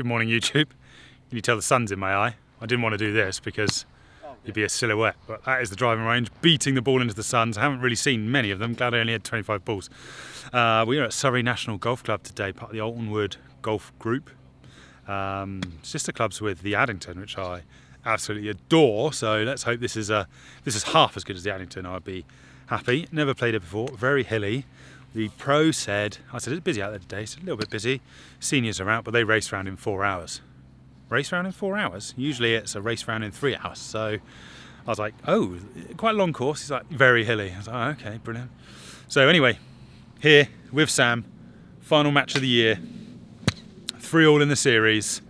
Good morning, YouTube. Can you tell the sun's in my eye? I didn't want to do this because you'd be a silhouette, but that is the driving range, beating the ball into the suns. I haven't really seen many of them. Glad I only had 25 balls. Uh, we are at Surrey National Golf Club today, part of the Altonwood Golf Group. Um, sister clubs with the Addington, which I absolutely adore. So let's hope this is a this is half as good as the Addington. I'd be happy. Never played it before. Very hilly. The pro said, I said it's busy out there today. It's a little bit busy. Seniors are out, but they race round in four hours. Race round in four hours. Usually it's a race round in three hours. So I was like, oh, quite a long course. He's like, very hilly. I was like, oh, okay, brilliant. So anyway, here with Sam, final match of the year. Three all in the series.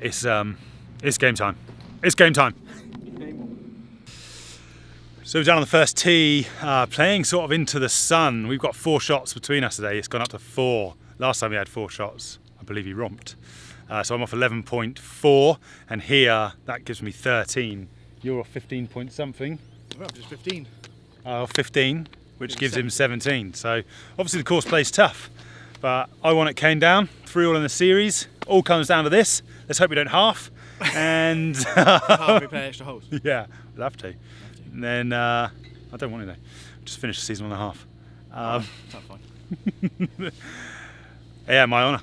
It's um, it's game time. It's game time. So we're down on the first tee, uh, playing sort of into the sun. We've got four shots between us today. It's gone up to four. Last time we had four shots, I believe he romped. Uh, so I'm off 11.4, and here that gives me 13. You're off 15 point something. Well, just 15. Uh, 15, which gives him 17. So obviously the course plays tough, but I want it came down. Three all in the series. All comes down to this. Let's hope we don't half. And Half we play extra holes. yeah, have to. And then uh, I don't want to though. Just finish the season on a half. Um, Sounds fine. yeah, my honour.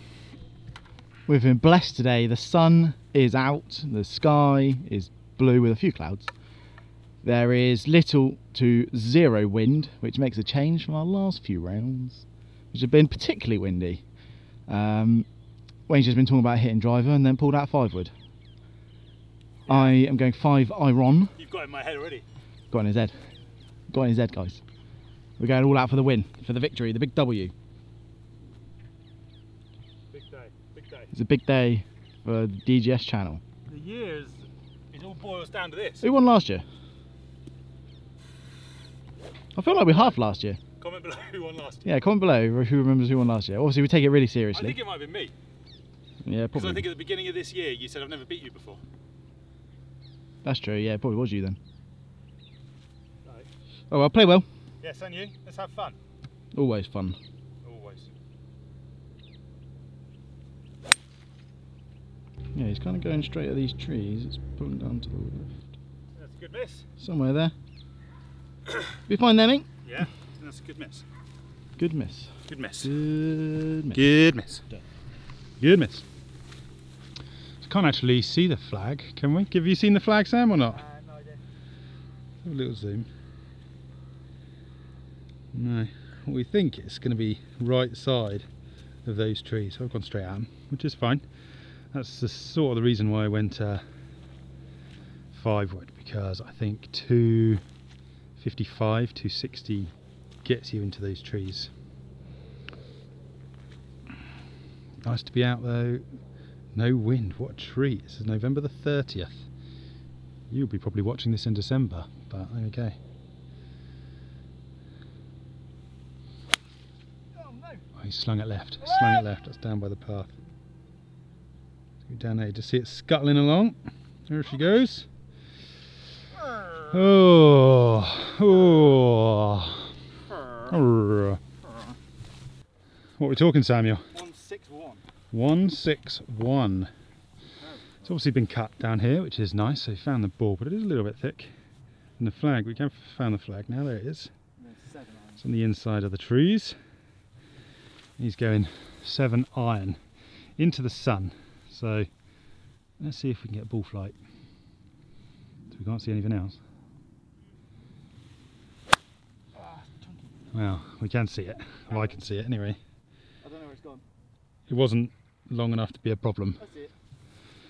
We've been blessed today. The sun is out, the sky is blue with a few clouds. There is little to zero wind, which makes a change from our last few rounds, which have been particularly windy. Um, Wayne's just been talking about hitting driver and then pulled out five wood. I am going five iron. You've got it in my head already. Got on, his head. Got in his head, guys. We're going all out for the win, for the victory, the big W. Big day, big day. It's a big day for the DGS channel. The years, it all boils down to this. Who won last year? I feel like we halved last year. Comment below who won last year. Yeah, comment below who remembers who won last year. Obviously, we take it really seriously. I think it might have been me. yeah, Because probably. I think at the beginning of this year you said I've never beat you before. That's true. Yeah, it probably was you then. Right. Oh well, play well. Yes, and you. Let's have fun. Always fun. Always. Yeah, he's kind of going straight at these trees. It's pulling down to the left. That's a good miss. Somewhere there. we find there, mate. Yeah, that's a good miss. Good miss. Good miss. Good miss. Good miss. Done. Good miss. So can't actually see the flag, can we? Have you seen the flag, Sam, or not? Uh, no idea. Have a little zoom. No. We think it's going to be right side of those trees. I've gone straight at them, which is fine. That's the sort of the reason why I went uh, five wood because I think 255, 260 gets you into those trees. Nice to be out though. No wind. What a treat. This is November the 30th. You'll be probably watching this in December, but there we go. Oh no. Oh, he slung it left. Slung it left. That's down by the path. Go down there. You Just see it scuttling along. There she goes. Oh, oh. What are we talking, Samuel? 161. 161. It's obviously been cut down here, which is nice. So found the ball, but it is a little bit thick. And the flag, we have found the flag now. There it is. It's on the inside of the trees. He's going seven iron into the sun. So let's see if we can get ball flight. So we can't see anything else. Well, we can see it. Well, I can see it anyway. I don't know where it's gone. It wasn't long enough to be a problem. That's it.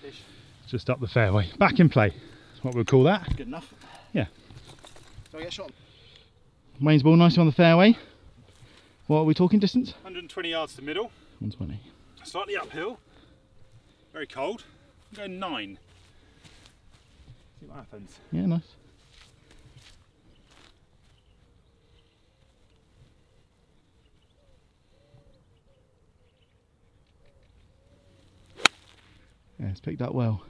Ish. Just up the fairway. Back in play. That's what we'll call that. Good enough. Yeah. So I get shot. Wayne's ball nicely on the fairway. What are we talking distance? 120 yards to middle. 120. Slightly uphill. Very cold. I'm going nine. See what happens. Yeah, nice. Yeah, it's picked up well.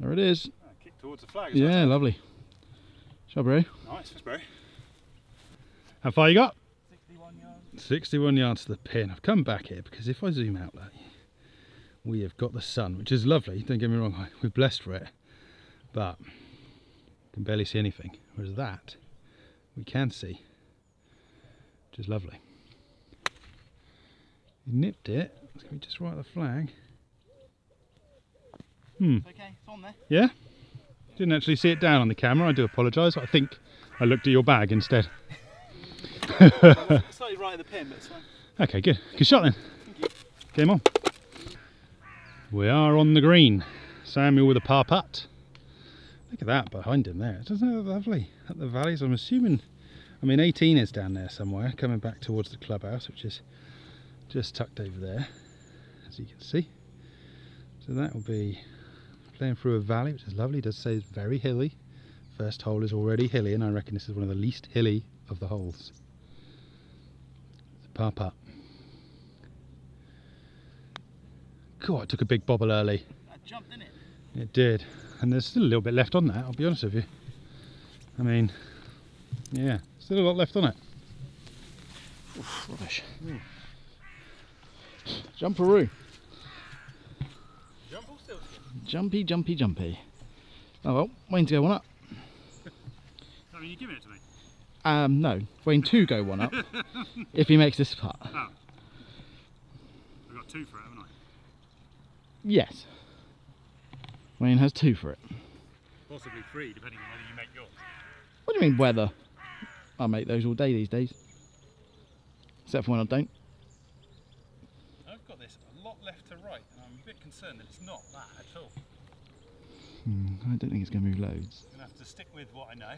There it is. Ah, kick towards the flag. Yeah, lovely. Shot, bro. Nice, that's bro. How far you got? 61 yards. 61 yards to the pin. I've come back here because if I zoom out, like, we have got the sun, which is lovely. Don't get me wrong, we're blessed for it, but can barely see anything. Whereas that, we can see, which is lovely. He nipped it. It's going to be just right at the flag. Hmm. It's okay, it's on there. Yeah? Didn't actually see it down on the camera. I do apologise. I think I looked at your bag instead. Slightly right at the pin, but it's fine. Okay, good. Good shot then. Game on. We are on the green. Samuel with a par putt. Look at that behind him there. Doesn't that look lovely? At the valleys, I'm assuming. I mean, 18 is down there somewhere, coming back towards the clubhouse, which is just tucked over there, as you can see. So that will be playing through a valley, which is lovely. It does say it's very hilly. First hole is already hilly, and I reckon this is one of the least hilly of the holes. It's a par putt. God, it took a big bobble early. I jumped in it. It did. And there's still a little bit left on that, I'll be honest with you. I mean, yeah, still a lot left on it. Rubbish. Jumperoo. Jump or still? Jumpy, jumpy, jumpy. Oh well, Wayne's go one up. I mean, you're giving it to me. Um, no, Wayne to go one up if he makes this putt. I've got two for it, haven't I? Yes. Wayne has two for it. Possibly three, depending on whether you make yours. What do you mean weather? I make those all day these days. Except for when I don't. I've got this a lot left to right, and I'm a bit concerned it's not that at all. Hmm, I don't think it's going to move loads. I'm going to have to stick with what I know.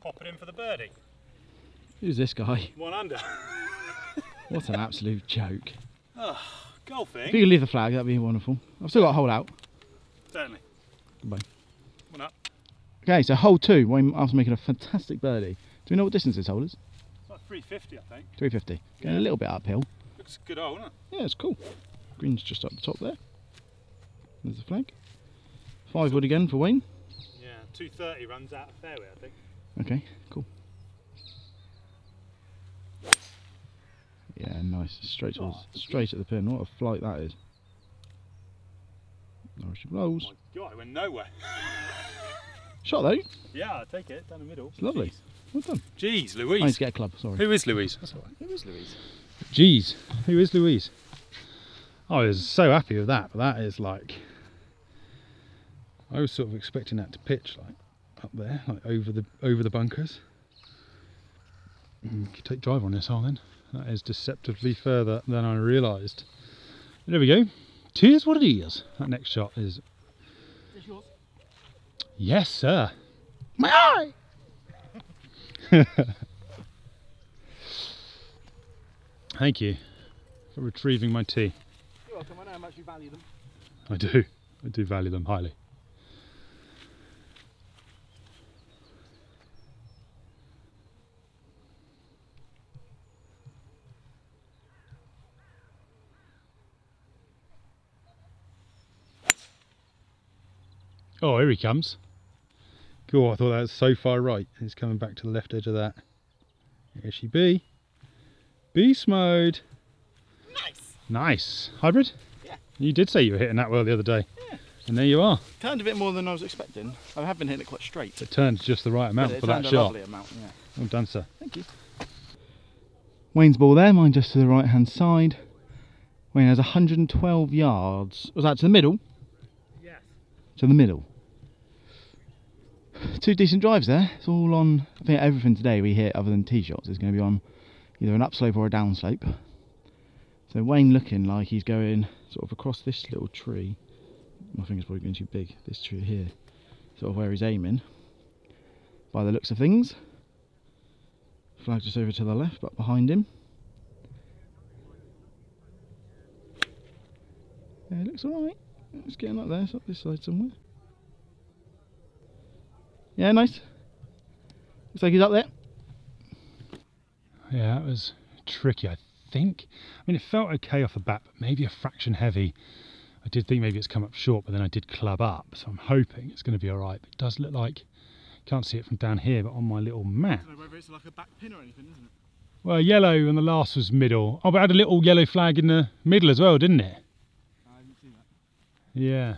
Pop it in for the birdie. Who's this guy? One under. What an absolute joke. Golfing? If you could leave the flag, that'd be wonderful. I've still got a hole out. Certainly. Goodbye. Okay, so hole two, Wayne after making a fantastic birdie. Do we know what distance this hole is? It's like 350, I think. 350. Going a little bit uphill. Looks good hole, doesn't it? Yeah, it's cool. Green's just up the top there. There's the flag. Five wood again for Wayne. Yeah, 230 runs out of fairway, I think. Okay, cool. Yeah, nice. Straight towards, Oh, straight at the pin. What a flight that is. She blows. Oh my god, it went nowhere. Shot though. Yeah, I'll take it, down the middle. It's lovely. Well done. Jeez, I need Louise. to get a club. Sorry. Who is Louise? That's alright. Who is Louise? Jeez, who is Louise? I was so happy with that, but that is like. I was sort of expecting that to pitch like up there, like over the over the bunkers. Mm, could take drive on this hole then. That is deceptively further than I realised. There we go. Cheers, what it is. That next shot is Is yours? Yes, sir. My eye. Thank you for retrieving my tea. You're welcome. I know how much you value them. I do. I do value them highly. Oh, here he comes. Cool, I thought that was so far right. He's coming back to the left edge of that. Here she be. Beast mode. Nice. Nice. Hybrid? Yeah. You did say you were hitting that well the other day. Yeah. And there you are. Turned a bit more than I was expecting. I have been hitting it quite straight. It turned just the right amount for that turned a shot. lovely amount, yeah. Well done, sir. Thank you. Wayne's ball there, mine just to the right hand side. Wayne has 112 yards. Was that to the middle? Yes. To the middle. Two decent drives there. It's all on. I think everything today we hit, other than tee shots, is going to be on either an upslope or a downslope. So Wayne looking like he's going sort of across this little tree. My finger's probably going too big. This tree here, sort of where he's aiming. By the looks of things. Flag just over to the left, but behind him. Yeah, it looks alright. It's getting up there. It's up this side somewhere. Yeah, nice. Looks like he's up there. Yeah, that was tricky, I think. I mean, it felt okay off the bat, but maybe a fraction heavy. I did think maybe it's come up short, but then I did club up, so I'm hoping it's going to be all right. But it does look like, can't see it from down here, but on my little map, I don't know whether it's like a back pin or anything, isn't it? well, yellow and the last was middle. Oh, but it had a little yellow flag in the middle as well, didn't it? I haven't seen that. Yeah.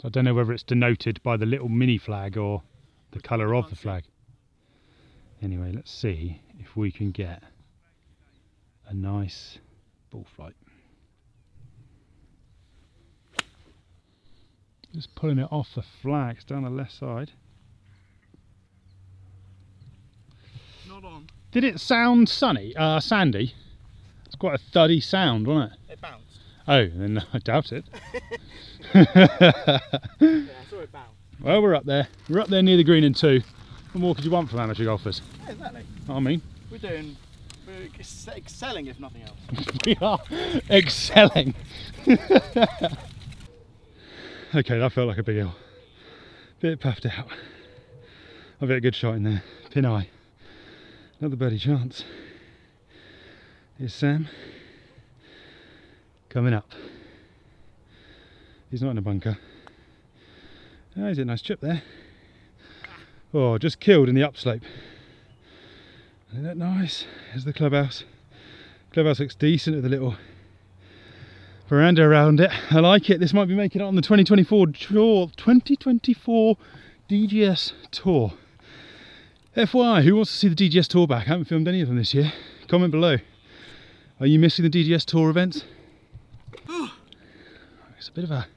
So I don't know whether it's denoted by the little mini flag or the colour of the flag. Anyway, let's see if we can get a nice ball flight. Just pulling it off the flags down the left side. Not on. Did it sound sunny? Uh, sandy? It's quite a thuddy sound, wasn't it? It bounced. Oh, then I doubt it. Yeah, it. Well, we're up there. We're up there near the green and two. What more could you want from amateur golfers? Yeah, exactly. I mean, We're doing, we're ex- excelling if nothing else. we are excelling. okay, that felt like a big hill. Bit puffed out. I've hit a good shot in there. Pin eye. Another birdie chance. Here's Sam. Coming up. He's not in a bunker. Oh, he's a nice chip there. Oh, just killed in the upslope. Isn't that nice? Here's the clubhouse. Clubhouse looks decent with a little veranda around it. I like it. This might be making it on the 2024 tour, 2024 DGS tour. FYI, who wants to see the DGS tour back? I haven't filmed any of them this year. Comment below. Are you missing the DGS tour events? It's a bit of a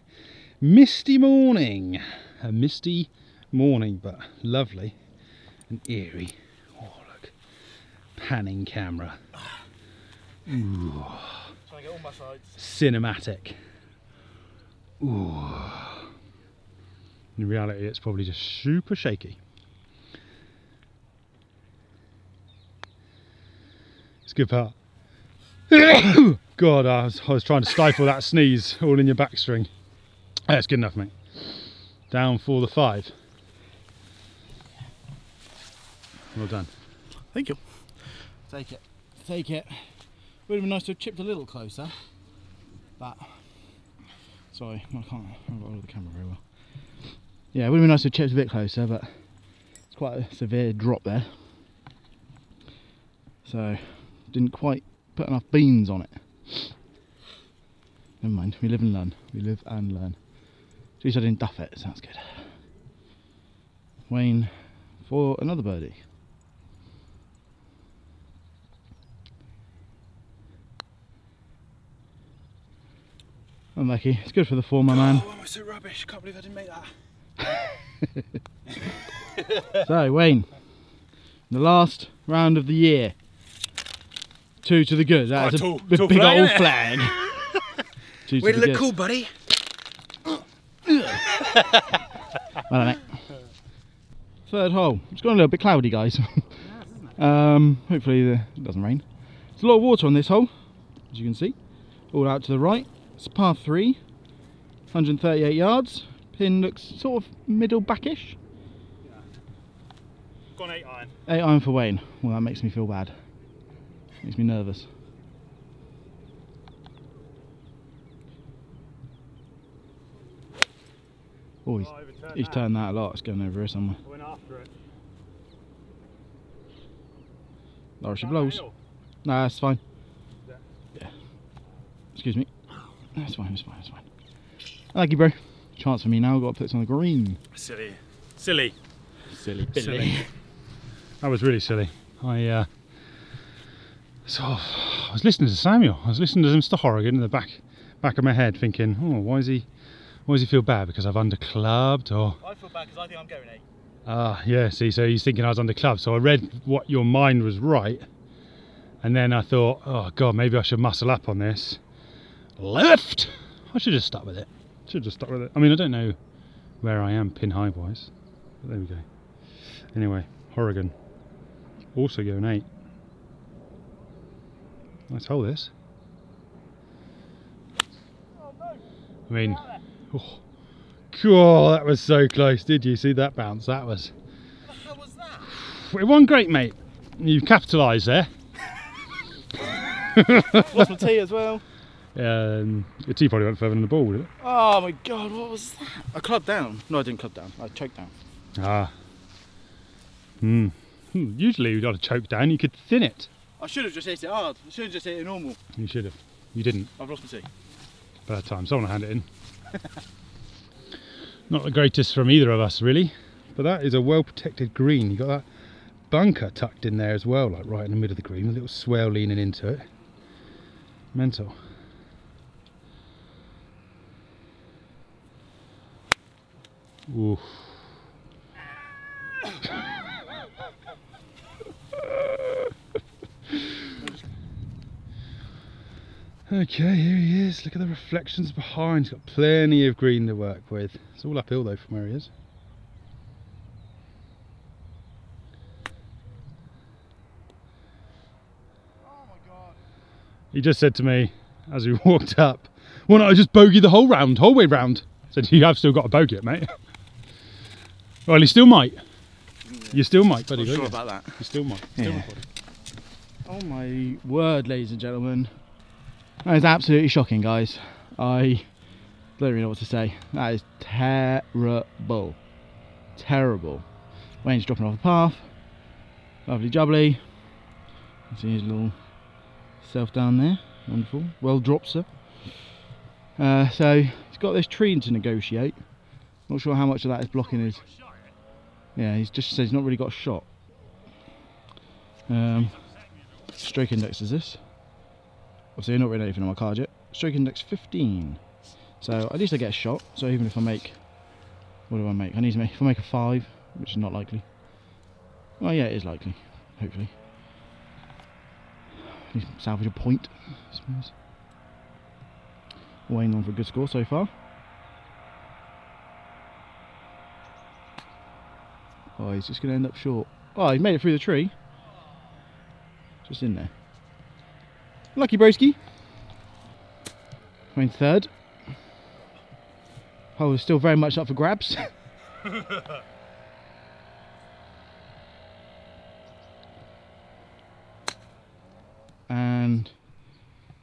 misty morning. A misty morning, but lovely and eerie. Oh, look. Panning camera. Ooh cinematic. Ooh. In reality, it's probably just super shaky. It's a good part. God, I was, I was trying to stifle that sneeze all in your backstring. That's good enough, mate. Down for the five. Well done. Thank you. Take it. Take it. Would have been nice to have chipped a little closer, but sorry, I can't. I got hold of the camera very well. Yeah, it would have been nice to have chipped a bit closer, but it's quite a severe drop there. So didn't quite put enough beans on it. Never mind. We live and learn. We live and learn. At least I didn't duff it. Sounds good. Wayne for another birdie. Unlucky. It's good for the form, my man. Oh, I'm so rubbish. Can't believe I didn't make that. So, Wayne, the last round of the year. Two to the good. That's Oh, a tall- big flag, old flag. Two to Way to the look good. cool, buddy. Well done, mate. Third hole. It's gone a little bit cloudy, guys. um, hopefully the, it doesn't rain. There's a lot of water on this hole, as you can see. All out to the right. It's par three, 138 yards. Pin looks sort of middle backish. Gone eight iron. Eight iron for Wayne. Well, that makes me feel bad. Makes me nervous. Oh, he's, he's turned that a lot. It's going over here somewhere. I went after it. Or she blows. No, that's fine. Yeah. Excuse me. That's fine, that's fine, that's fine. Thank you, bro. Chance for me now. Got to put this on the green. Silly. Silly. Silly Silly. That was really silly. I uh, so I was listening to Samuel. I was listening to Mr. Horrigan in the back back of my head, thinking, oh, why is he why does he feel bad because I've underclubbed or I feel bad because I think I'm going eight. ah yeah. See, so he's thinking I was underclubbed. So I read what your mind was right, and then I thought, oh god, maybe I should muscle up on this. Left. I should have stuck with it. Should just stuck with it. I mean, I don't know where I am pin high wise, but there we go. Anyway, Horrigan. Also going eight. Nice hole this. I mean, oh, God, that was so close. Did you see that bounce? That was. How was that? It wasn't great, mate. You've capitalised there. Lost my tee as well. Um, your tee probably went further than the ball, did it? Oh my god, what was that? I clubbed down. No, I didn't club down. I choked down. Ah. Hmm. Hmm, Usually you'd have got to choke down, you could thin it. I should have just hit it hard. I should have just hit it normal. You should have. You didn't. I've lost my tee. Bad time. Someone hand it in. Not the greatest from either of us, really. But that is a well protected green. You've got that bunker tucked in there as well, like right in the middle of the green, a little swell leaning into it. Mental. Oof. Okay, here he is. Look at the reflections behind. He's got plenty of green to work with. It's all uphill though from where he is. Oh my god. He just said to me as we walked up, "Why not I just bogey the whole round, whole way round?" I said, "You have still got to bogey it, mate." well, he still might. You still might, buddy. I'm don't sure you? about that. You still might. Still Yeah. Oh my word, ladies and gentlemen. That is absolutely shocking, guys. I don't even know what to say. That is terrible. Terrible. Wayne's dropping off the path. Lovely jubbly. See his little self down there. Wonderful. Well dropped, sir. Uh, so he's got this tree to negotiate. Not sure how much of that is blocking his. Yeah, he's just said he's not really got a shot. Um, stroke index is this. Obviously, not written anything on my card yet. Stroke index 15. So at least I get a shot. So even if I make, what do I make? I need to make. If I make a five, which is not likely. Well, yeah, it is likely. Hopefully, need to salvage a point. I suppose. Wayne on for a good score so far. Oh, he's just going to end up short. Oh, he's made it through the tree. Just in there. Lucky broski. Wayne third. Oh, Hole is still very much up for grabs. and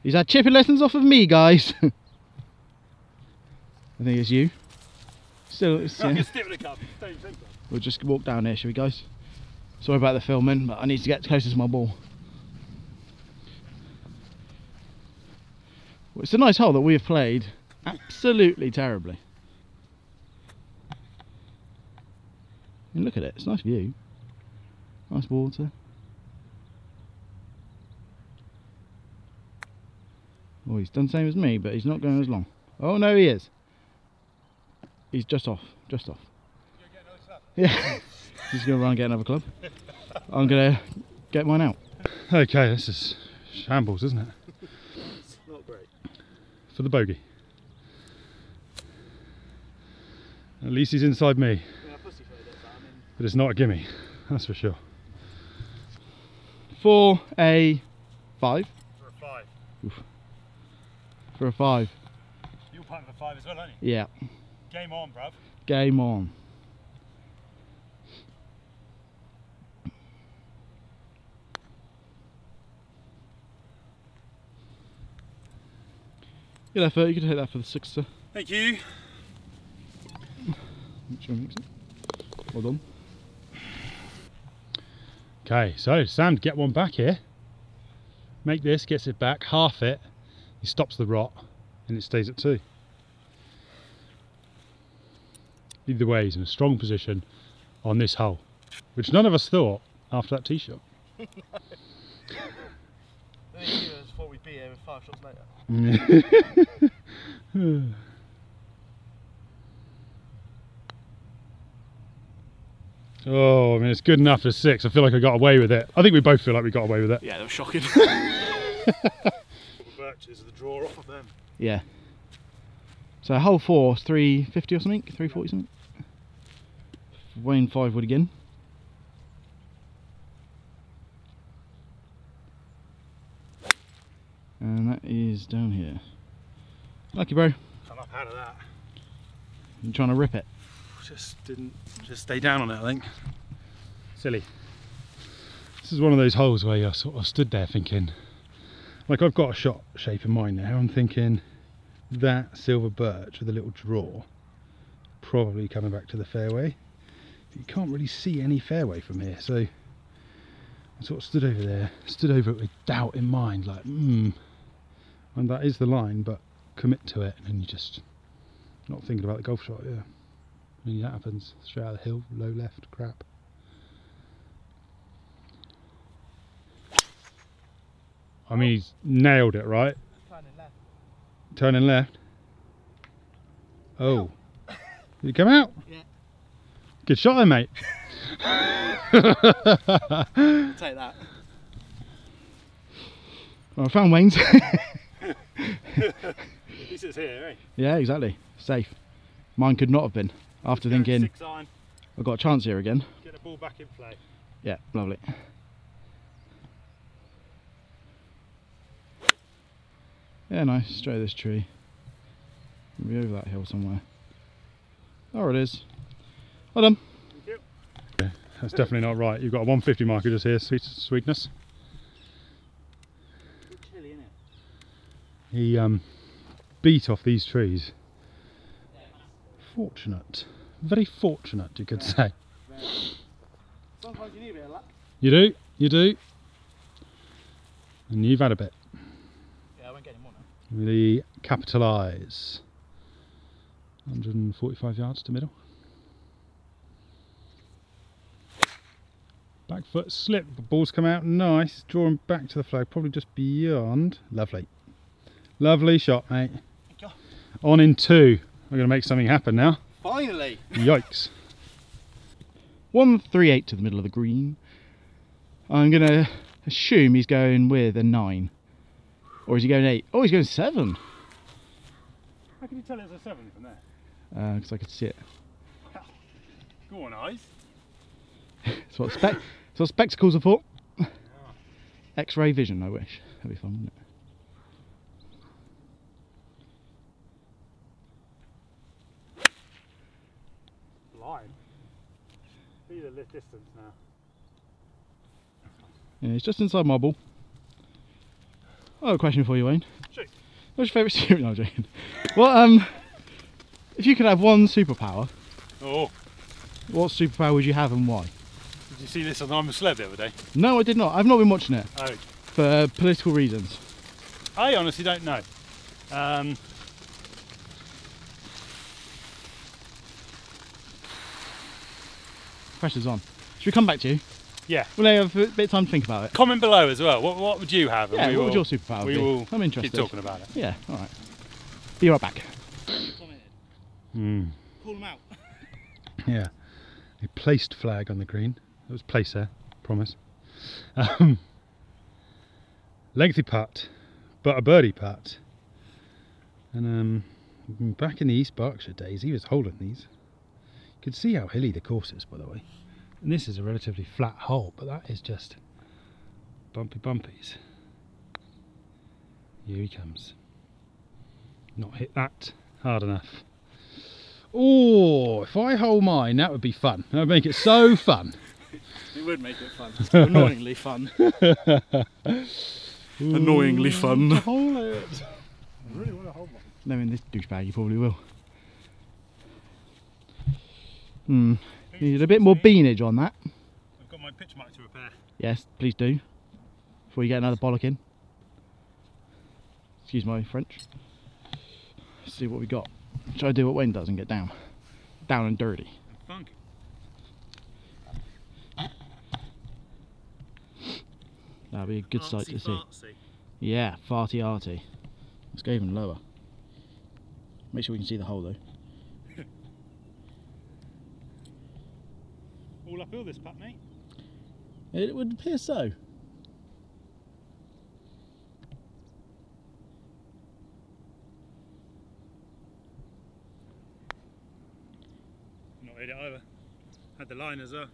he's had chipping lessons off of me, guys. I think it's you. Still, it's, yeah. We'll just walk down here, shall we, guys? Sorry about the filming, but I need to get closer to my ball. It's a nice hole that we have played absolutely terribly. And look at it, it's a nice view. Nice water. Oh, he's done the same as me, but he's not going as long. Oh no, he is. He's just off, just off. Yeah, he's going to run and get another club. I'm going to get mine out. Okay, this is shambles, isn't it? Not great. For the bogey. At least he's inside me, but it's not a gimme, that's for sure. For a five. For a five. For a five. You're putting for five as well, aren't you? Yeah. Game on, bruv. Game on. Good effort, you could hit that for the sixer. Thank you. Make sure I mix it. Well done. Okay, so Sam get one back here. Make this, gets it back, half it. He stops the rot, and it stays at two. Either way, he's in a strong position on this hole, which none of us thought after that tee shot. thought we'd be here with five shots later. oh, I mean, it's good enough for six. I feel like I got away with it. I think we both feel like we got away with it. Yeah, that was shocking. Birches are the draw off of them. yeah. So hole four, 350 or something? 340 something? Wayne five wood again. And that is down here. Lucky bro. I'm up out of that. You trying to rip it? Just didn't, just stay down on it, I think. Silly. This is one of those holes where you're sort of stood there thinking, Like I've got a shot shape in mind now. I'm thinking that silver birch with a little draw, probably coming back to the fairway. You can't really see any fairway from here, so I sort of stood over there, stood over it with doubt in mind, like, hmm, and that is the line, but commit to it, and you just not thinking about the golf shot. Yeah, I mean that happens straight out of the hill, low left, crap. I mean, he's nailed it, right? Turning left. Oh. Did it come out? Yeah. Good shot there, mate. Take that. Well, I found Wayne's. This is here, eh? yeah, exactly. Safe. Mine could not have been. After thinking, I've got a chance here again. get the ball back in play. Yeah, lovely. Yeah, nice. Straight this tree. We'll be over that hill somewhere. There it is. Well done. Yeah, That's definitely not right. You've got a 150 marker just here, sweet, sweetness. Chilly, isn't it? He um, beat off these trees. Fortunate. Very fortunate, you could say. Sometimes you need a bit of luck. You do, you do. And you've had a bit. Yeah, I won't get any more now. The capitalise. 145 yards to middle. Back foot slip, the ball's come out nice, drawing back to the flag, probably just beyond. Lovely. Lovely shot, mate. you. On in two. We're going to make something happen now. Finally! Yikes. 138 to the middle of the green. I'm going to assume he's going with a 9. Or is he going 8? Oh, he's going 7. How can you tell it's a seven from there? Because Uh, I could see it. Go on, eyes. That's what, that's what spectacles are for. X-ray vision, I wish. That'd be fun, wouldn't it? Line. See the distance now. Yeah, it's just inside my ball. I have a question for you, Wayne. Shoot. What's your favourite super? No, I'm joking. What um, if you could have one superpower, Oh, what superpower would you have and why? did you see this on I'm a Celeb the other day? No, I did not. I've not been watching it Oh, for political reasons. I honestly don't know. Um, Pressure's on. Should we come back to you? yeah. We'll have a bit of time to think about it. Comment below as well. What, what would you have? Yeah, we what would your superpower we be? will I'm interested. keep talking about it. Yeah, all right. Be right back. Hmm. Pull them out. Yeah. A placed flag on the green. It was place there, promise. Um, lengthy putt, but a birdie putt. And um, back in the East Berkshire days, he was holding these. You could see how hilly the course is, by the way. And this is a relatively flat hole, but that is just bumpy bumpies. Here he comes. Not hit that hard enough. Oh, if I hold mine, that would be fun. That would make it so fun. It would make it fun. Annoyingly fun. Annoyingly fun. Hold it. I really want to hold mine. Knowing this douchebag, you probably will. Hmm. Need a bit more beanage on that. I've got my pitch mark to repair. Yes, please do. Before you get another bollock in. Excuse my French. Let's see what we got. Try to do what Wayne does and get down. Down and dirty. Funky. That'll be a good sight to see. Yeah, farty arty. Let's go even lower. Make sure we can see the hole though. All uphill this putt, mate. It would appear so. Not hit it either. Had the line as well.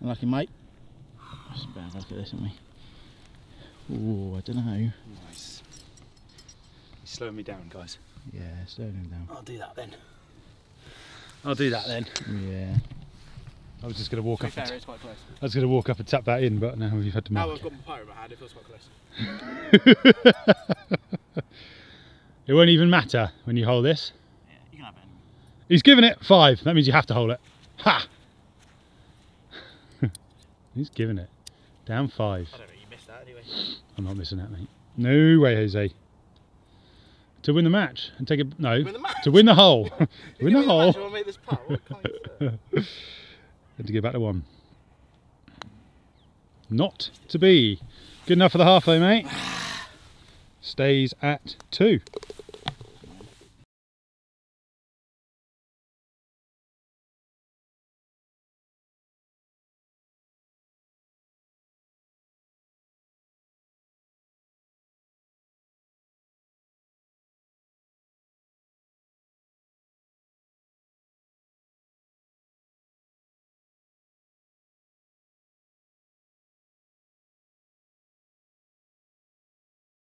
Unlucky mate. Let's better have look at this, haven't we? Ooh, I don't know. Nice. He's slowing me down, guys. Yeah, slowing him down. I'll do that then. I'll do that then. Yeah. I was just going to walk To up. fair, and it's quite close. I was going to walk up and tap that in, but now we've had to move. Now. I've got my pirate in my hand, it feels quite close. It won't even matter when you hold this. Yeah, you can have it. He's given it five. That means you have to hold it. Ha! He's given it. Down five. I don't think you missed that anyway. I'm not missing that, mate. No way, Jose. To win the match and take it. No. Win the match? To win the hole. to win the hole. To get back to one. Not to be. Good enough for the half though, mate. Stays at two.